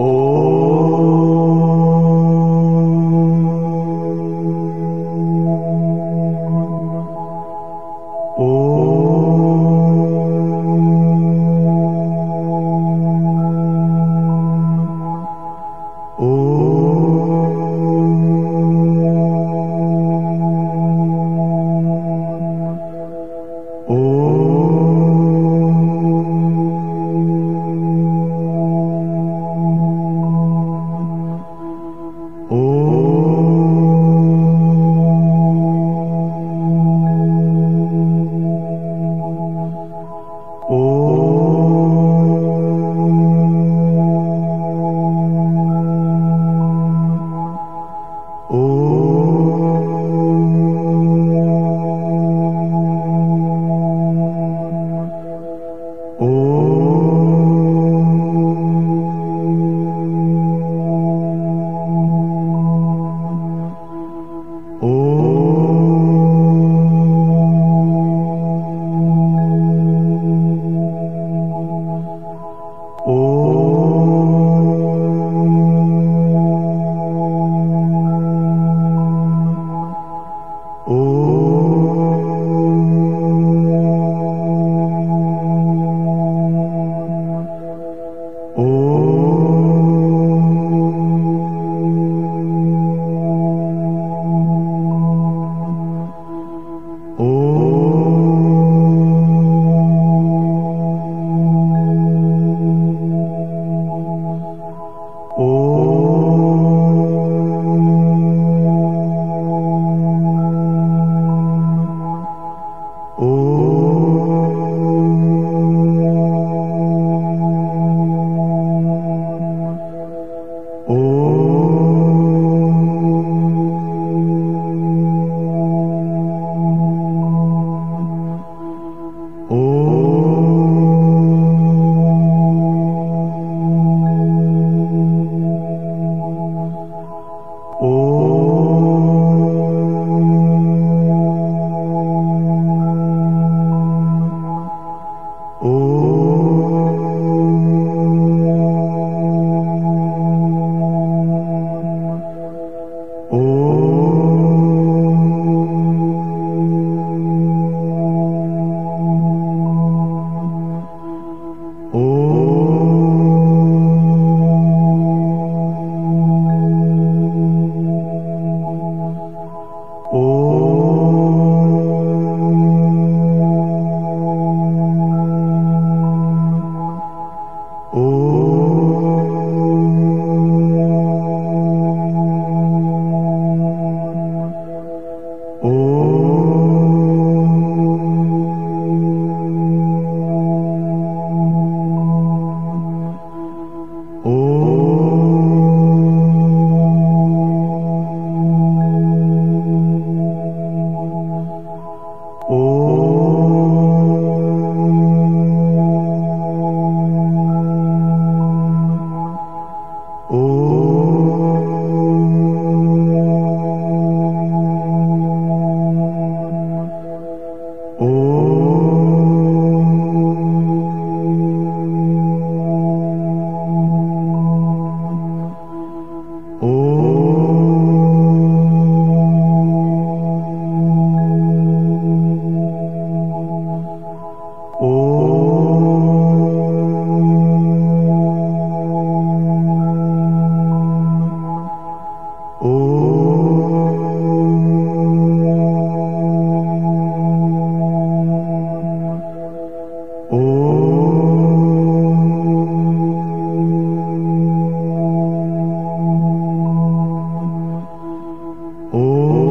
Oh. Oh. Oh. Oh. Oh.